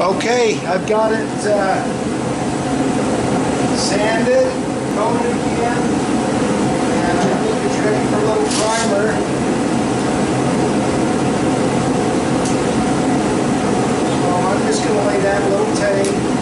Okay, I've got it uh, sanded, coated again, and I think it's ready for a little primer. So I'm just going to lay that little tape.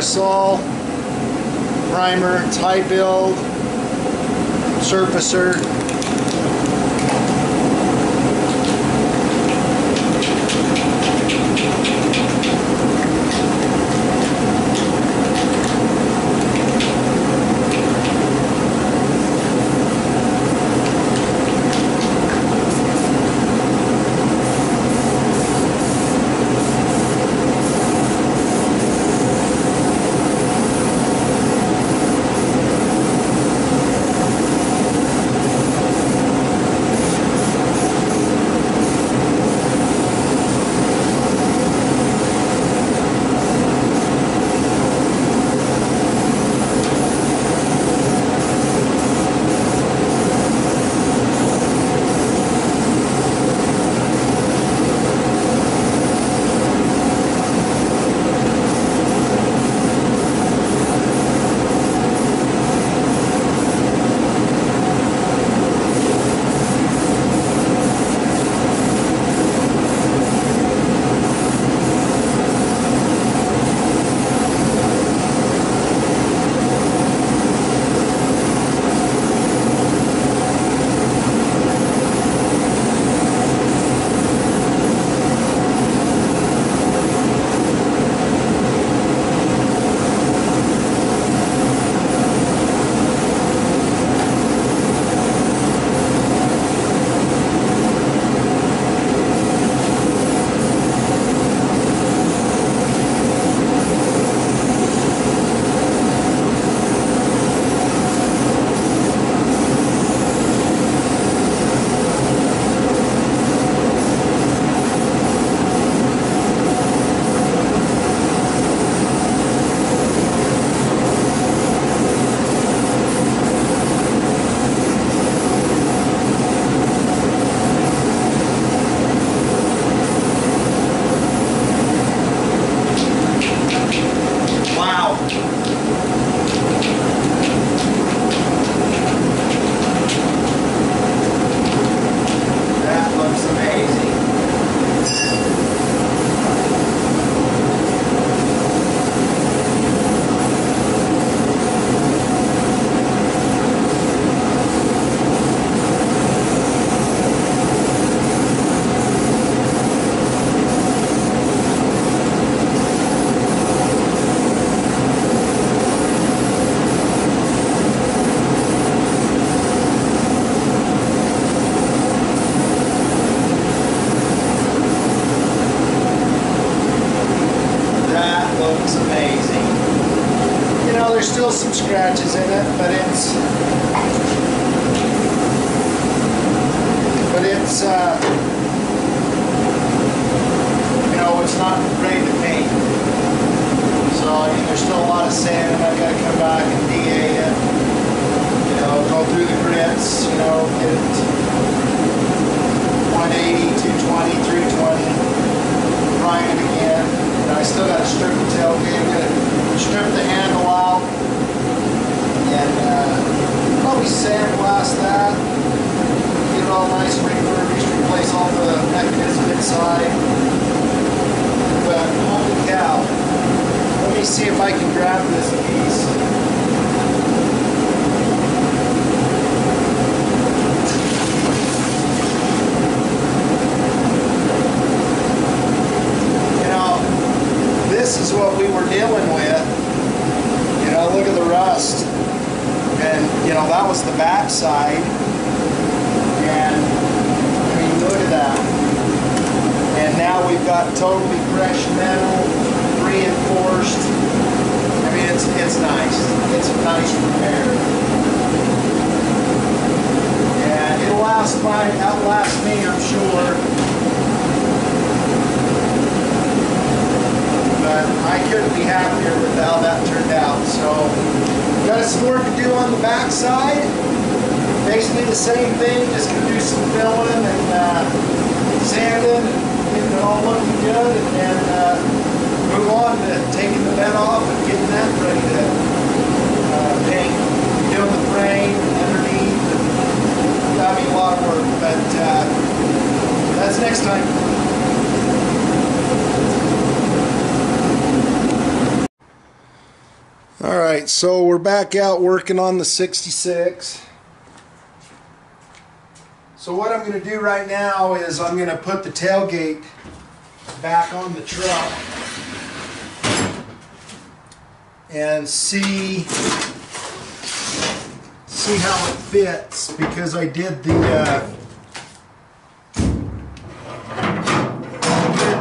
aerosol, primer, high build, surfacer, that was the back side. And, look at that. And now we've got totally fresh metal, reinforced. I mean, it's, it's nice. It's a nice repair. And it'll last my, outlast me, I'm sure. But I couldn't be happier with how that turned out. So, got some work to do on the back side. Basically the same thing, just gonna do some filling and uh, sanding and getting it all looking good, and then uh, move on to taking the bed off and getting that ready to uh, paint. Doing the frame underneath. That'll be a lot of work, but uh, that's next time. All right, so we're back out working on the 66. So what I'm going to do right now is I'm going to put the tailgate back on the truck and see see how it fits because I did the uh,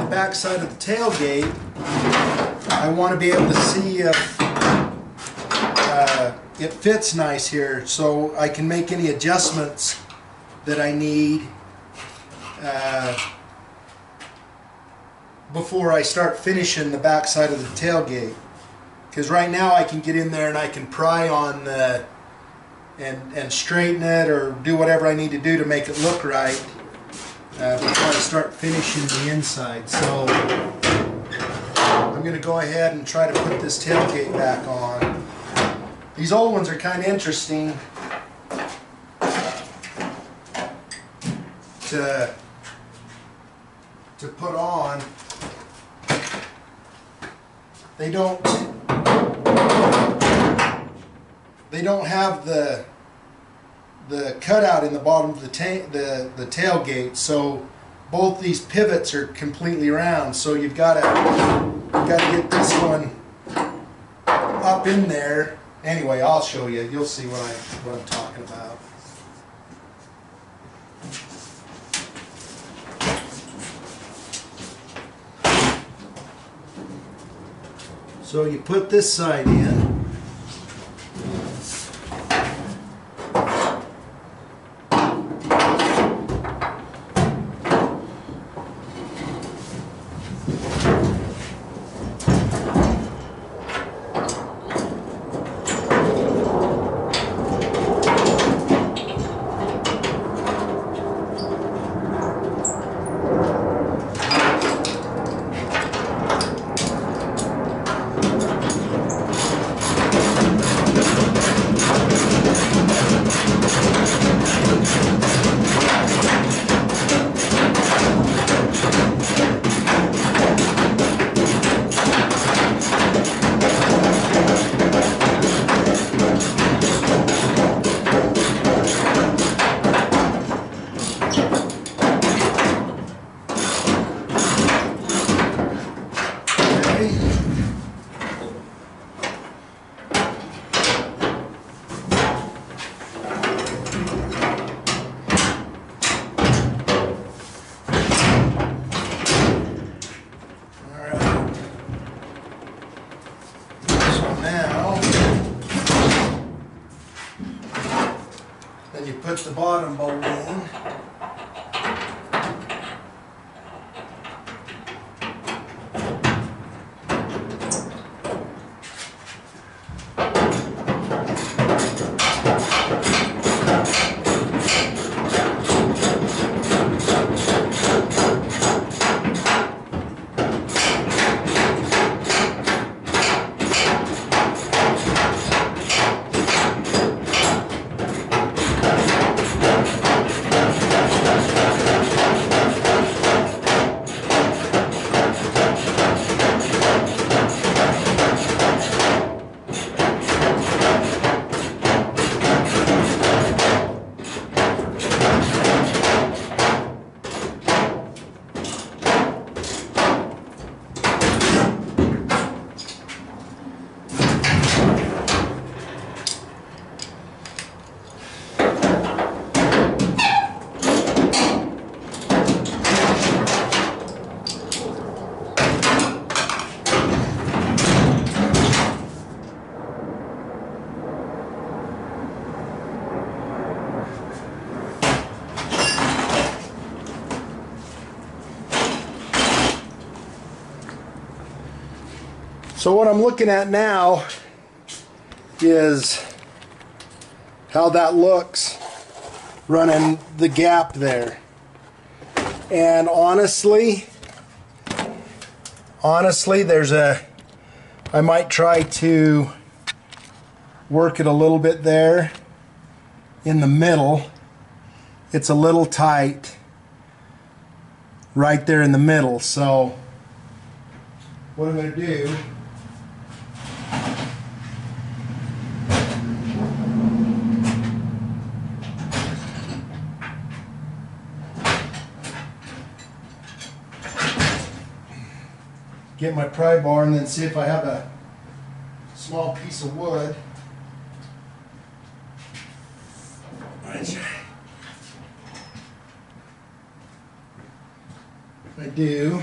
the back side of the tailgate. I want to be able to see if it fits nice here so I can make any adjustments that I need uh, before I start finishing the back side of the tailgate. Because right now I can get in there and I can pry on the and, and straighten it or do whatever I need to do to make it look right uh, before I start finishing the inside. So I'm going to go ahead and try to put this tailgate back on these old ones are kind of interesting to, to put on. They don't they don't have the the cutout in the bottom of the the the tailgate, so both these pivots are completely round. So you've got to got to get this one up in there Anyway, I'll show you. You'll see what, I, what I'm talking about. So you put this side in. So what I'm looking at now is how that looks running the gap there. And honestly, honestly, there's a, I might try to work it a little bit there in the middle. It's a little tight right there in the middle. So what I'm going to do get my pry bar and then see if I have a small piece of wood. I do.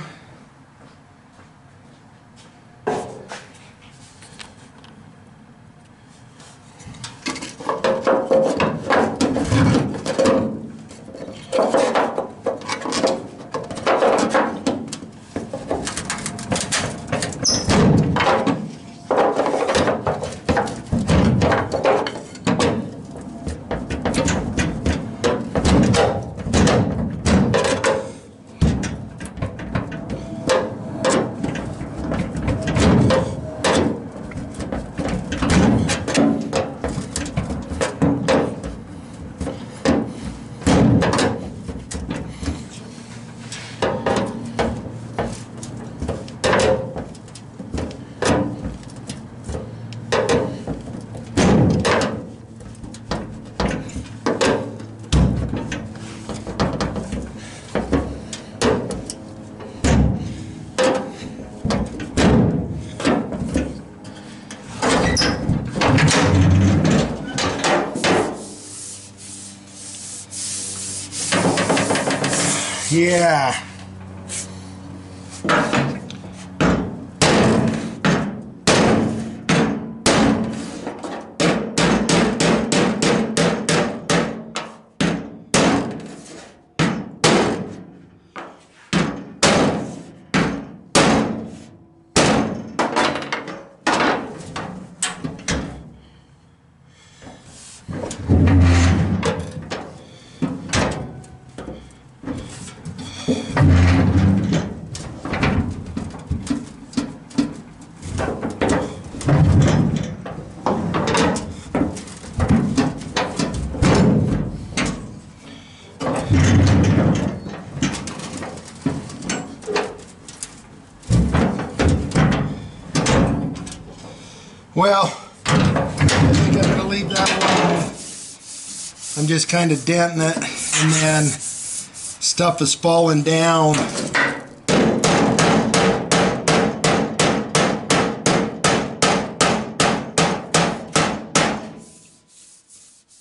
Yeah. Well, I think I'm going to leave that alone. I'm just kind of denting it and then stuff is falling down.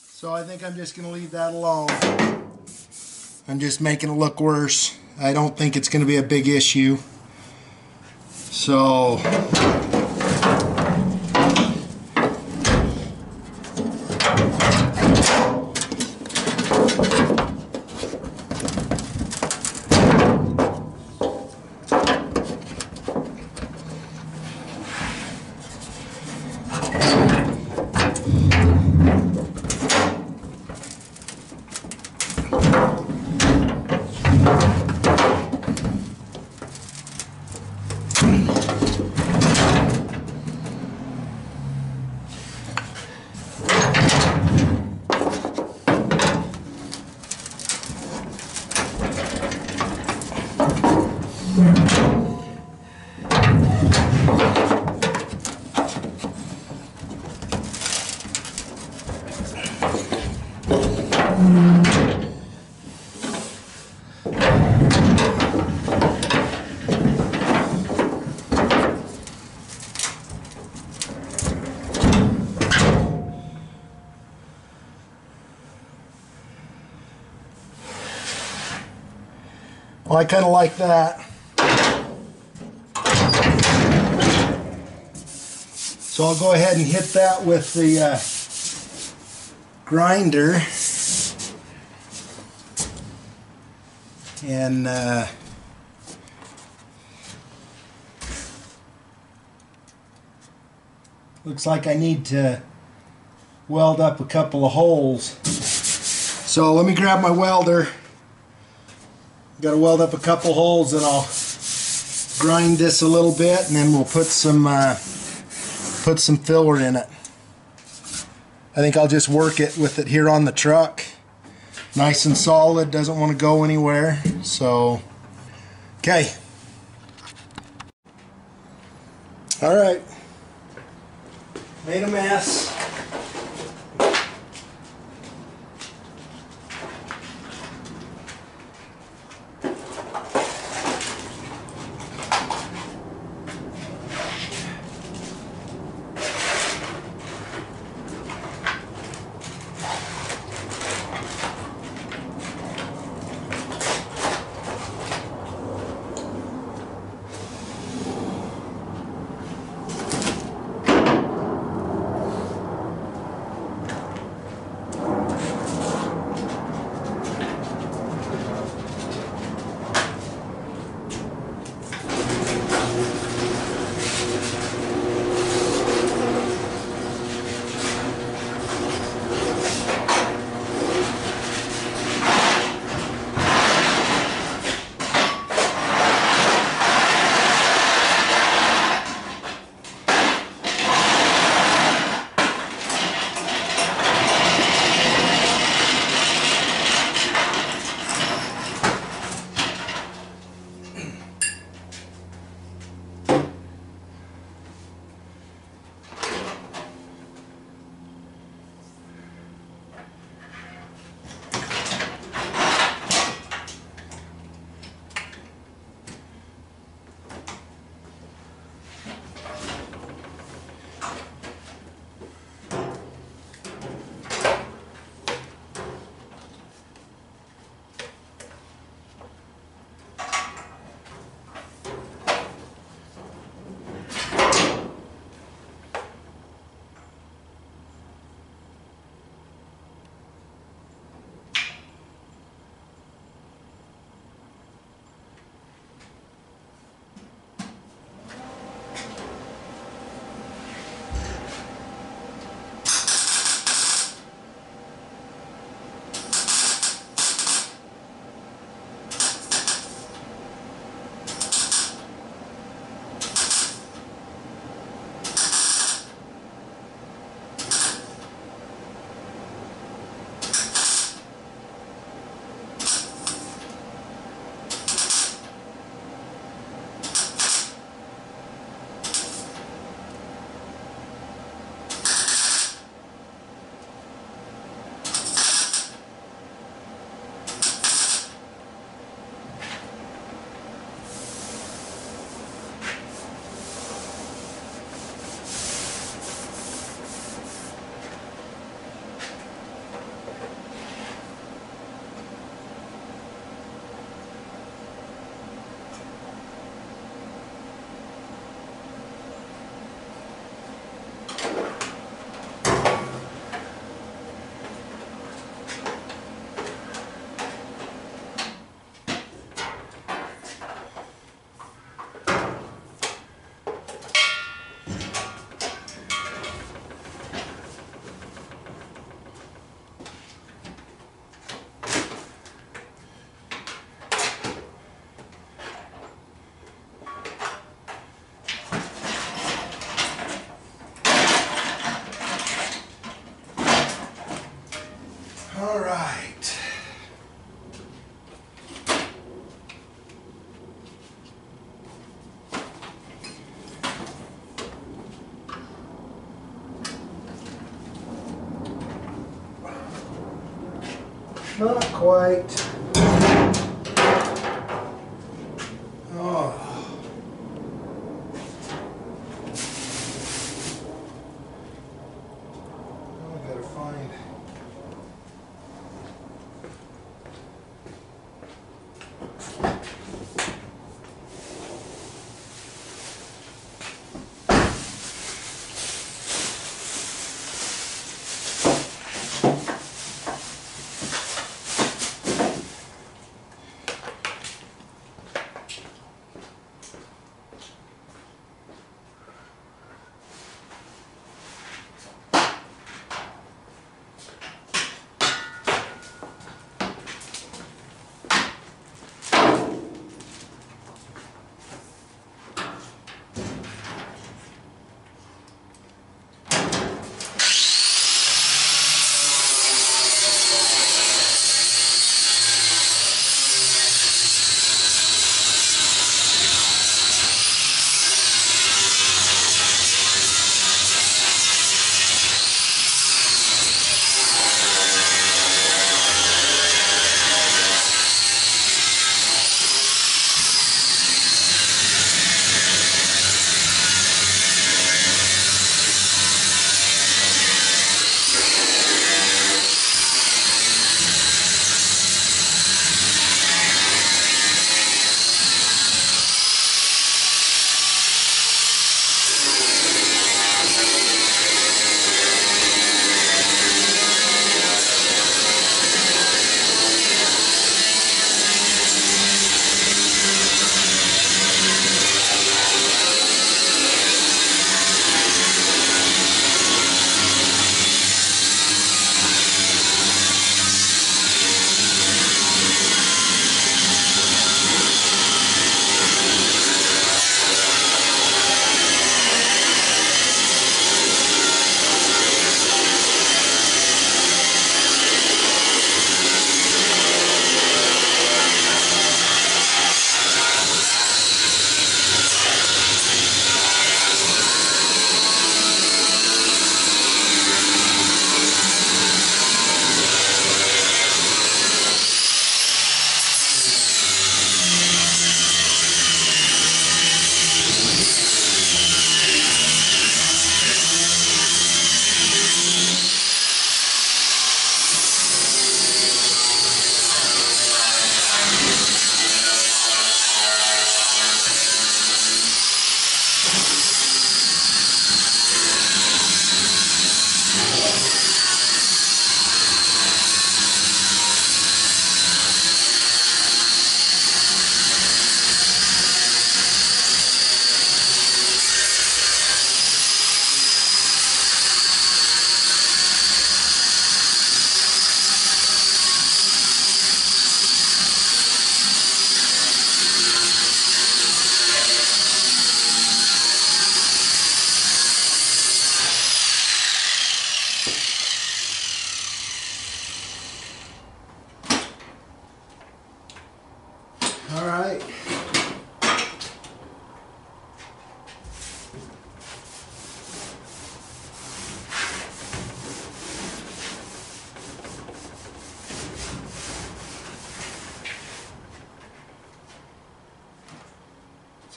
So I think I'm just going to leave that alone. I'm just making it look worse. I don't think it's going to be a big issue. So Well, I kind of like that. So I'll go ahead and hit that with the uh, grinder. And uh, looks like I need to weld up a couple of holes. So let me grab my welder. Got to weld up a couple holes and I'll grind this a little bit and then we'll put some uh, put some filler in it. I think I'll just work it with it here on the truck. Nice and solid, doesn't want to go anywhere. So, okay. All right. Made a mess. Quite.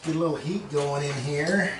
Get a little heat going in here.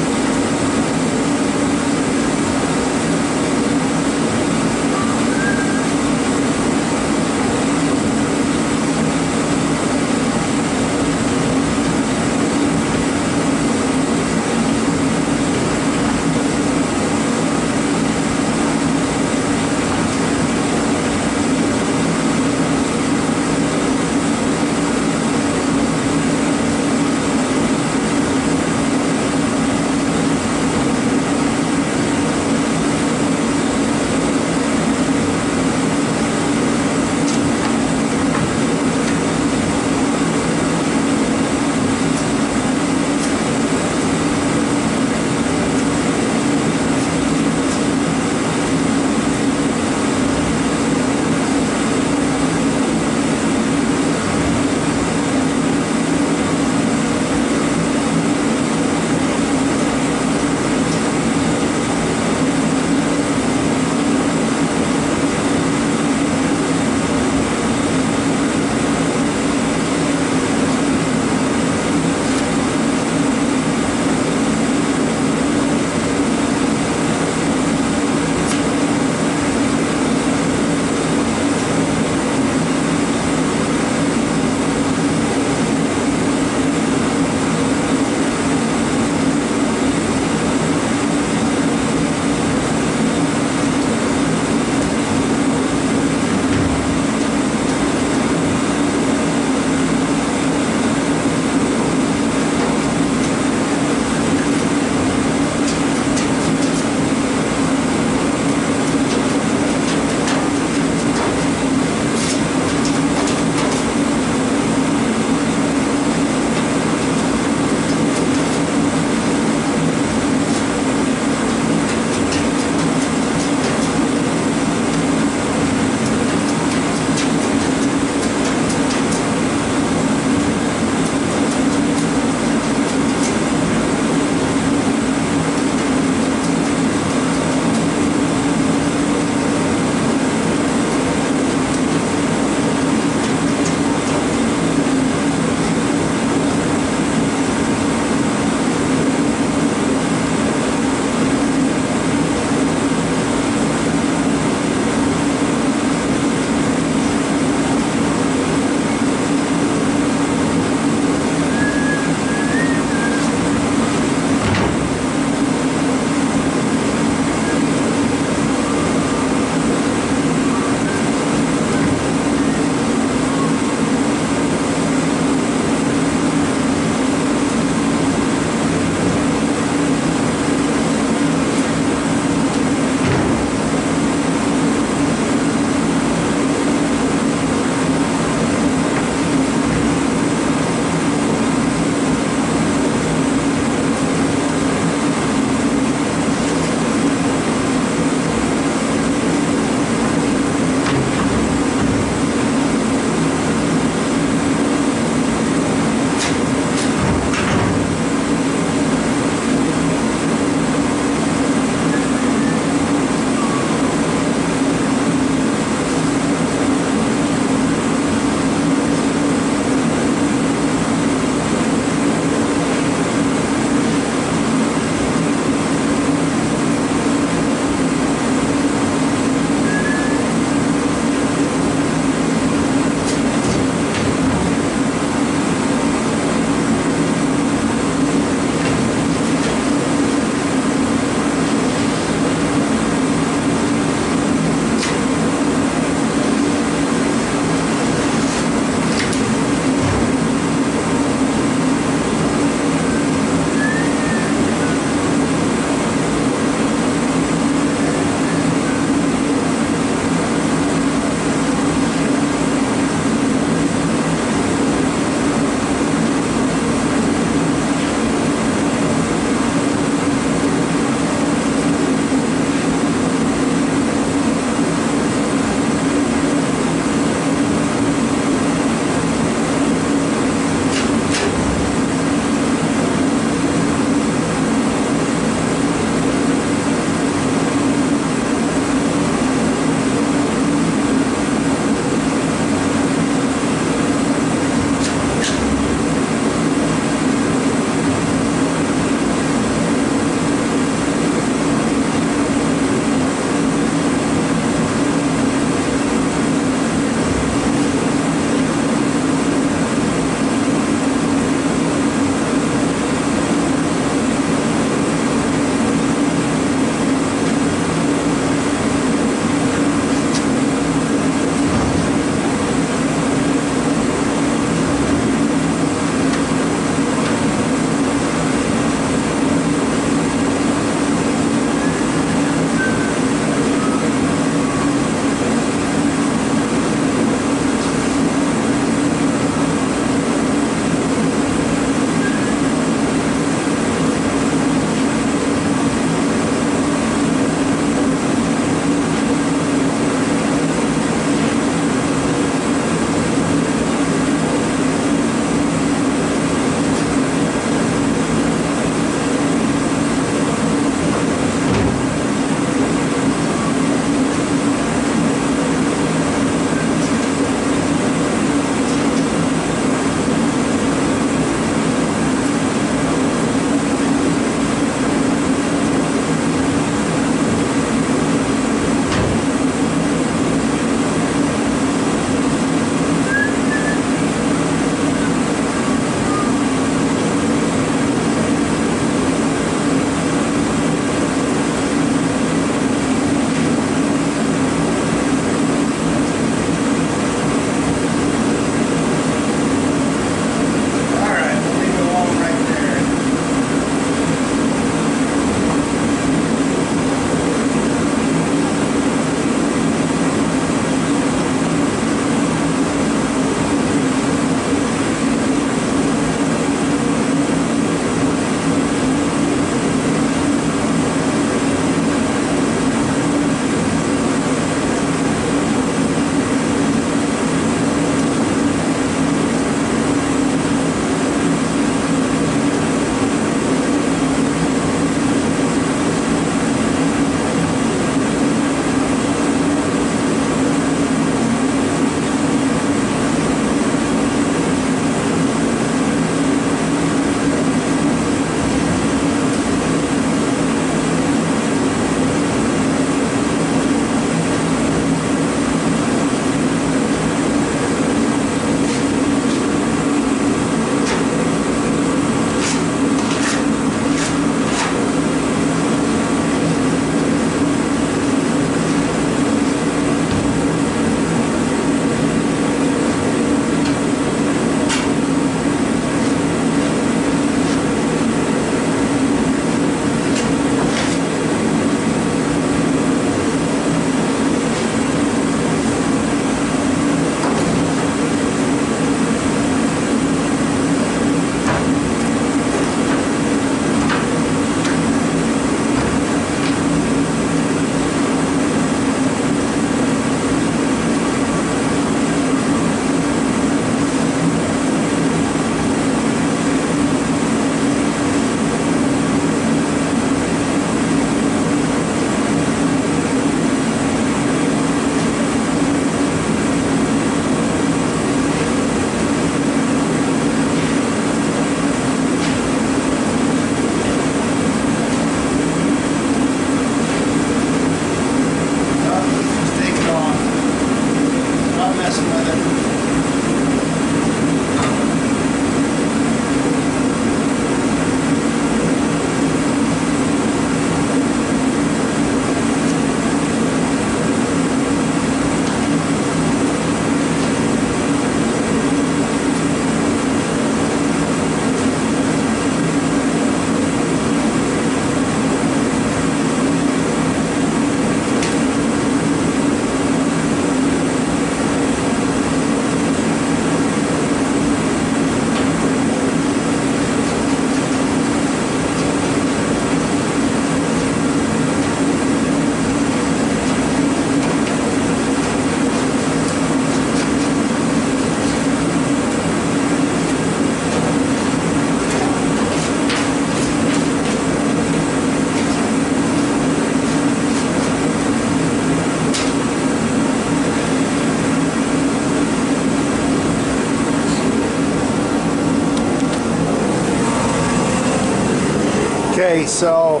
Okay, so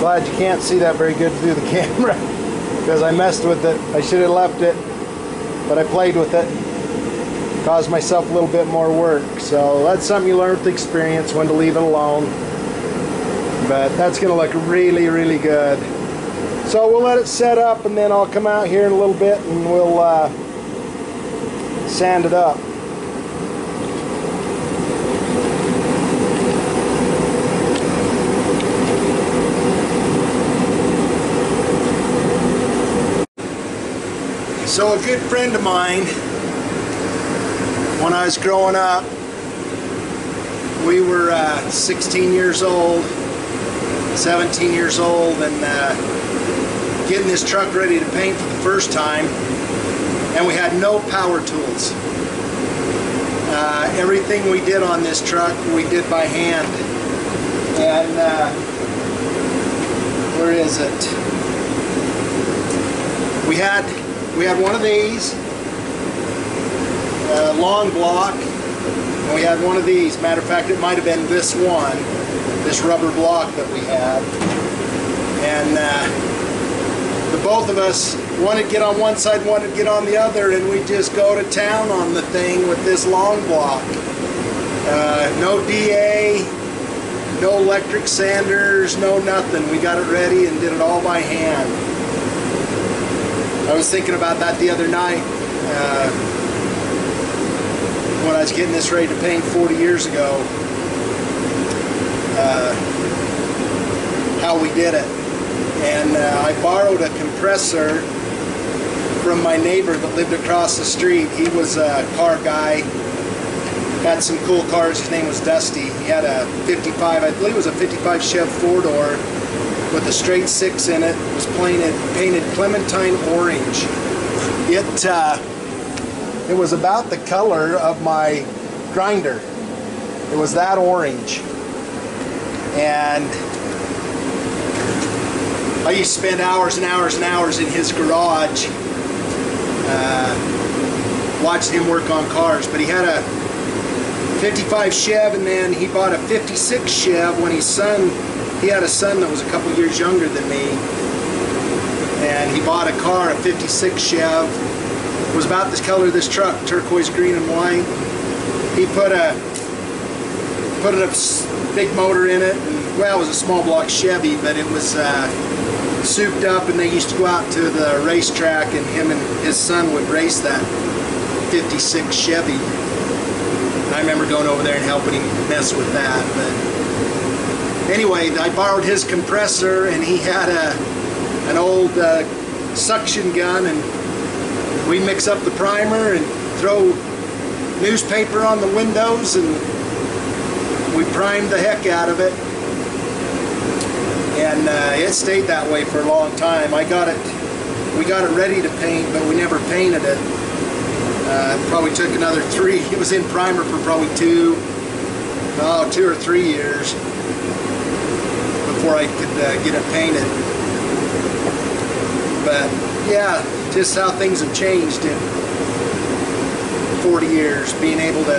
glad you can't see that very good through the camera because I messed with it. I should have left it, but I played with it. Caused myself a little bit more work. So that's something you learn with experience when to leave it alone. But that's going to look really, really good. So we'll let it set up and then I'll come out here in a little bit and we'll uh, sand it up. So a good friend of mine, when I was growing up, we were uh, 16 years old, 17 years old, and uh, getting this truck ready to paint for the first time, and we had no power tools. Uh, everything we did on this truck, we did by hand. And uh, where is it? We had we had one of these, a long block, and we had one of these. Matter of fact, it might have been this one, this rubber block that we had. And uh, the both of us, one would get on one side, one would get on the other, and we'd just go to town on the thing with this long block. Uh, no DA, no electric sanders, no nothing. We got it ready and did it all by hand. I was thinking about that the other night uh, when I was getting this ready to paint 40 years ago. Uh, how we did it. And uh, I borrowed a compressor from my neighbor that lived across the street. He was a car guy, had some cool cars. His name was Dusty. He had a 55, I believe it was a 55 Chev four door with a straight six in it. it was painted painted Clementine orange. It uh, it was about the color of my grinder. It was that orange, and I used to spend hours and hours and hours in his garage uh, watching him work on cars. But he had a 55 Chev, and then he bought a 56 Chev when his son he had a son that was a couple years younger than me. And he bought a car a 56 Chev. Was about this color of this truck turquoise green and white. He put a put a big motor in it. And, well it was a small block Chevy but it was uh, souped up and they used to go out to the racetrack and him and his son would race that 56 Chevy. I remember going over there and helping him mess with that but anyway, I borrowed his compressor and he had a an old uh, suction gun and we mix up the primer and throw newspaper on the windows and we primed the heck out of it and uh, it stayed that way for a long time. I got it, we got it ready to paint but we never painted it. Uh, probably took another three, it was in primer for probably two, oh, two or three years before I could uh, get it painted. But yeah, just how things have changed in 40 years. Being able to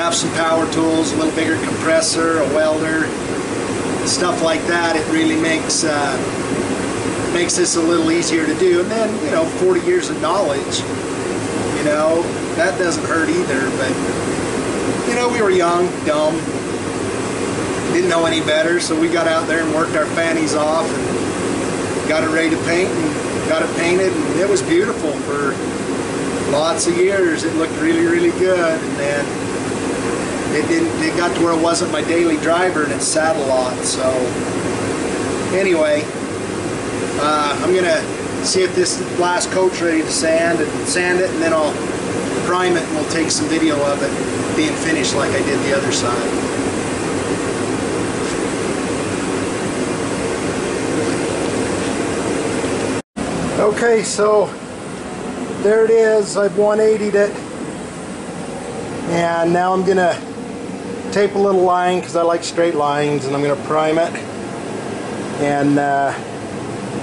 have some power tools, a little bigger compressor, a welder, stuff like that, it really makes uh, makes this a little easier to do. And then, you know, 40 years of knowledge, you know, that doesn't hurt either. But, you know, we were young, dumb, didn't know any better, so we got out there and worked our fannies off and got it ready to paint and got it painted. And it was beautiful for lots of years. It looked really, really good. And then it didn't, it got to where it wasn't my daily driver and it sat a lot. So anyway, uh, I'm gonna see if this last coat's ready to sand and sand it and then I'll prime it and we'll take some video of it being finished like I did the other side. Okay, so there it is. I've 180'd it. And now I'm gonna tape a little line because I like straight lines and I'm gonna prime it. And uh,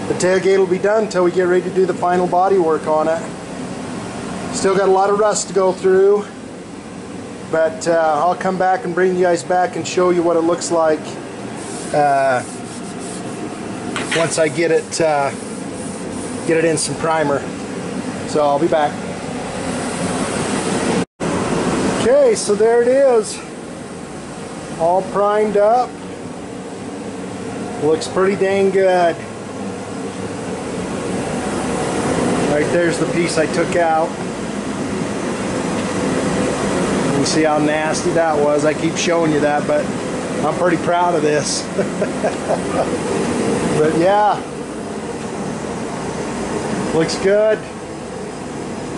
the tailgate will be done until we get ready to do the final body work on it. Still got a lot of rust to go through. But uh, I'll come back and bring you guys back and show you what it looks like uh, once I get it uh, get it in some primer. So I'll be back. Okay, so there it is. All primed up. Looks pretty dang good. Right there's the piece I took out. You see how nasty that was. I keep showing you that, but I'm pretty proud of this. but yeah, Looks good.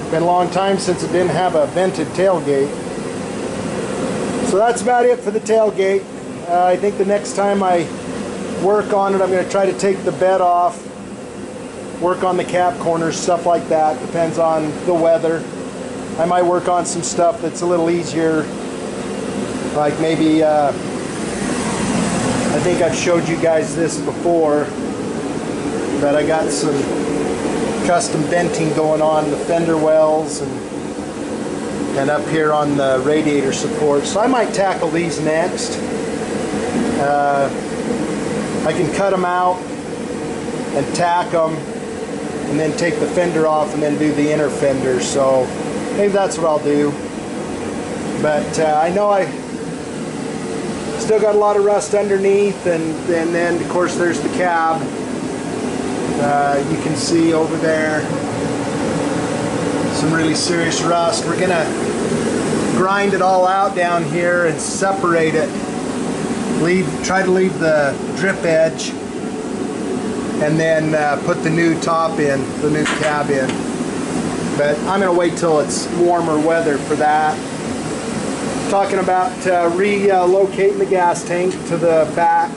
Been a long time since it didn't have a vented tailgate. So that's about it for the tailgate. Uh, I think the next time I work on it, I'm going to try to take the bed off, work on the cab corners, stuff like that. Depends on the weather. I might work on some stuff that's a little easier, like maybe, uh, I think I've showed you guys this before, but I got some custom venting going on the fender wells and and up here on the radiator support. So I might tackle these next. Uh, I can cut them out and tack them and then take the fender off and then do the inner fender. So maybe that's what I'll do. But uh, I know I still got a lot of rust underneath and, and then of course there's the cab. Uh, you can see over there some really serious rust. We're gonna grind it all out down here and separate it. Leave, try to leave the drip edge and then uh, put the new top in, the new cab in. But I'm gonna wait till it's warmer weather for that. Talking about uh, relocating the gas tank to the back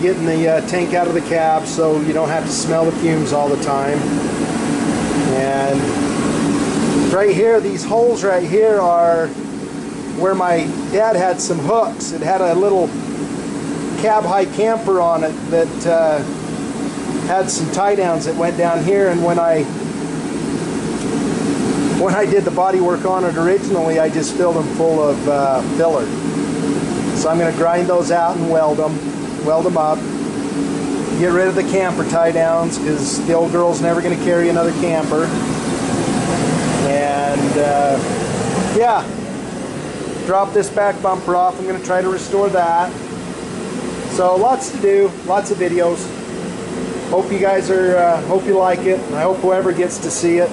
getting the uh, tank out of the cab so you don't have to smell the fumes all the time. And right here, these holes right here are where my dad had some hooks. It had a little cab high camper on it that uh, had some tie downs that went down here and when I when I did the body work on it originally I just filled them full of uh, filler. So I'm going to grind those out and weld them weld them up, get rid of the camper tie downs because the old girl's never going to carry another camper. And uh, yeah, drop this back bumper off. I'm going to try to restore that. So lots to do, lots of videos. Hope you guys are, uh, hope you like it. I hope whoever gets to see it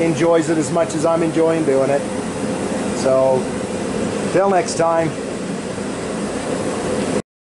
enjoys it as much as I'm enjoying doing it. So, till next time.